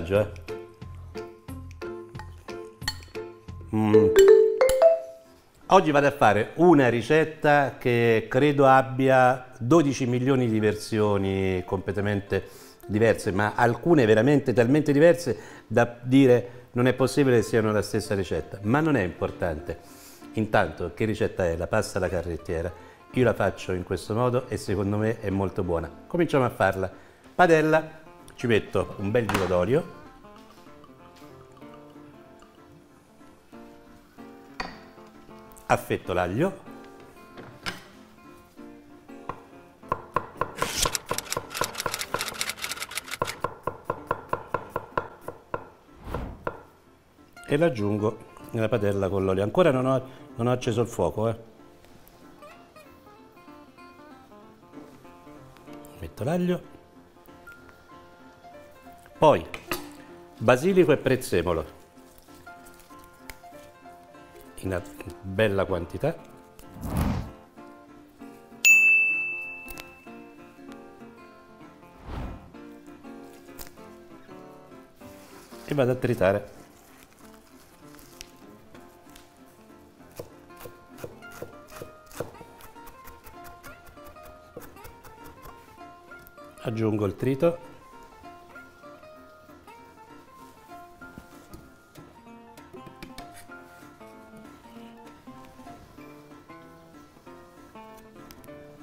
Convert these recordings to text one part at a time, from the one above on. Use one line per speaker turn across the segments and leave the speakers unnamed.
assaggio, eh. Mm. Oggi vado a fare una ricetta che credo abbia 12 milioni di versioni completamente diverse, ma alcune veramente talmente diverse da dire non è possibile che siano la stessa ricetta, ma non è importante. Intanto che ricetta è? La pasta alla carrettiera. Io la faccio in questo modo e secondo me è molto buona. Cominciamo a farla. Padella, ci metto un bel giro d'olio, affetto l'aglio, e l'aggiungo nella padella con l'olio. Ancora non ho, non ho, acceso il fuoco. Eh. Metto l'aglio. Poi basilico e prezzemolo in bella quantità. E vado a tritare. Aggiungo il trito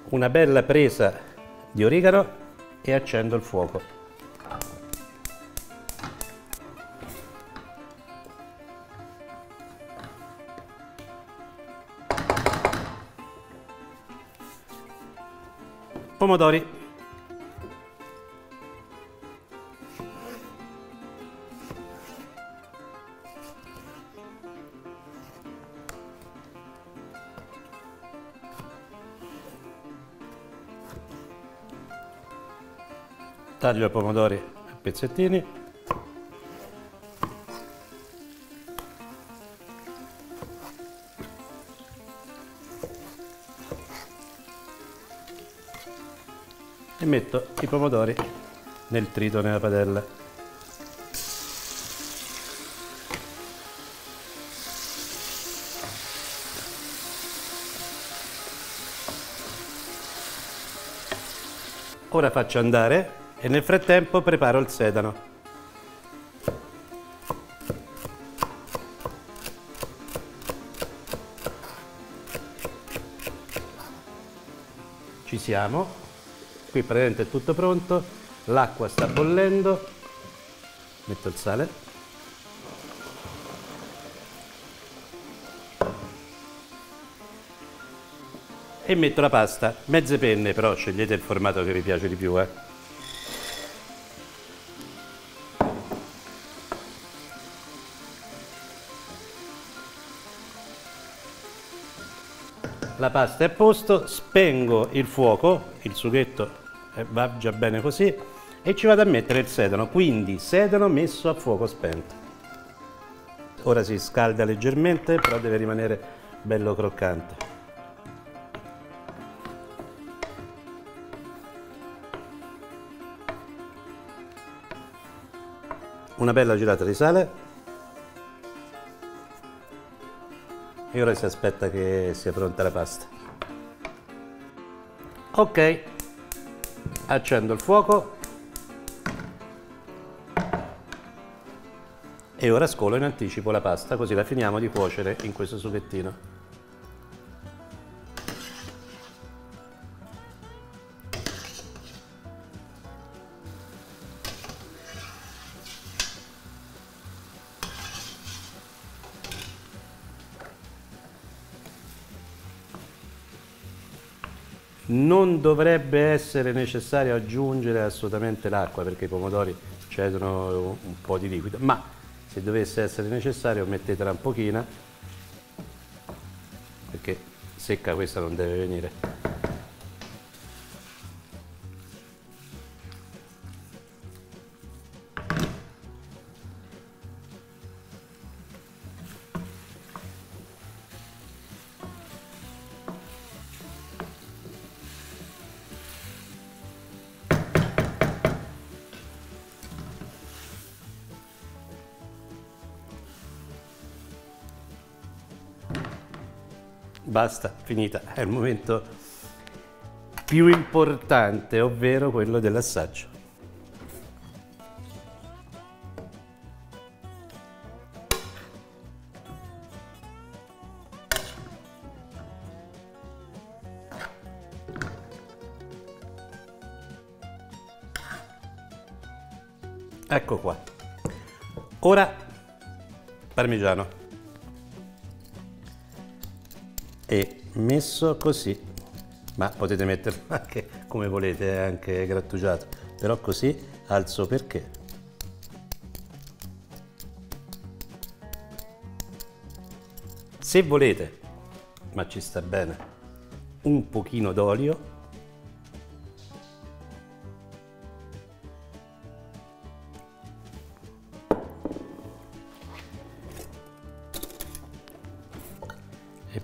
una bella presa di origano e accendo il fuoco. Pomodori taglio i pomodori a pezzettini. E metto i pomodori nel trito nella padella. Ora faccio andare e nel frattempo preparo il sedano. Ci siamo, qui praticamente è tutto pronto, l'acqua sta bollendo, metto il sale. E metto la pasta, mezze penne però scegliete il formato che vi piace di più. Eh. La pasta è a posto, spengo il fuoco, il sughetto eh, va già bene così e ci vado a mettere il sedano, quindi sedano messo a fuoco spento. Ora si scalda leggermente, però deve rimanere bello croccante. Una bella girata di sale e ora si aspetta che sia pronta la pasta. Ok, accendo il fuoco e ora scolo in anticipo la pasta così la finiamo di cuocere in questo sughettino. Non dovrebbe essere necessario aggiungere assolutamente l'acqua perché i pomodori cedono un po' di liquido, ma se dovesse essere necessario mettetela un pochino perché secca questa non deve venire. Basta, finita. È il momento più importante, ovvero quello dell'assaggio. Ecco qua. Ora parmigiano. Messo così, ma potete metterlo anche come volete, anche grattugiato, però così alzo perché. Se volete, ma ci sta bene, un pochino d'olio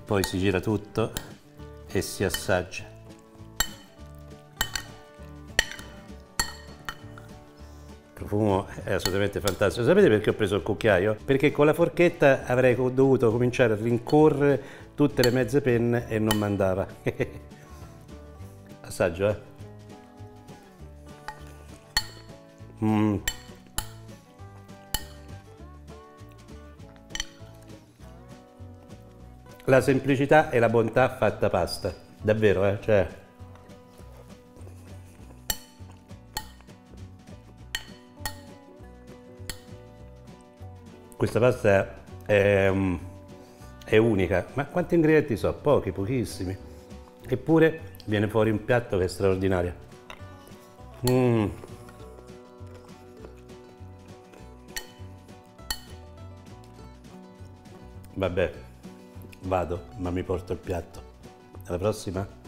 poi si gira tutto e si assaggia. Il profumo è assolutamente fantastico. Sapete perché ho preso il cucchiaio? Perché con la forchetta avrei dovuto cominciare a rincorrere tutte le mezze penne e non mandava. Assaggio, eh? Mmm. La semplicità e la bontà fatta pasta, davvero, eh? Cioè... Questa pasta è, um, è unica, ma quanti ingredienti so? Pochi, pochissimi. Eppure viene fuori un piatto che è straordinario. Mm. Vabbè. Vado, ma mi porto il piatto. Alla prossima.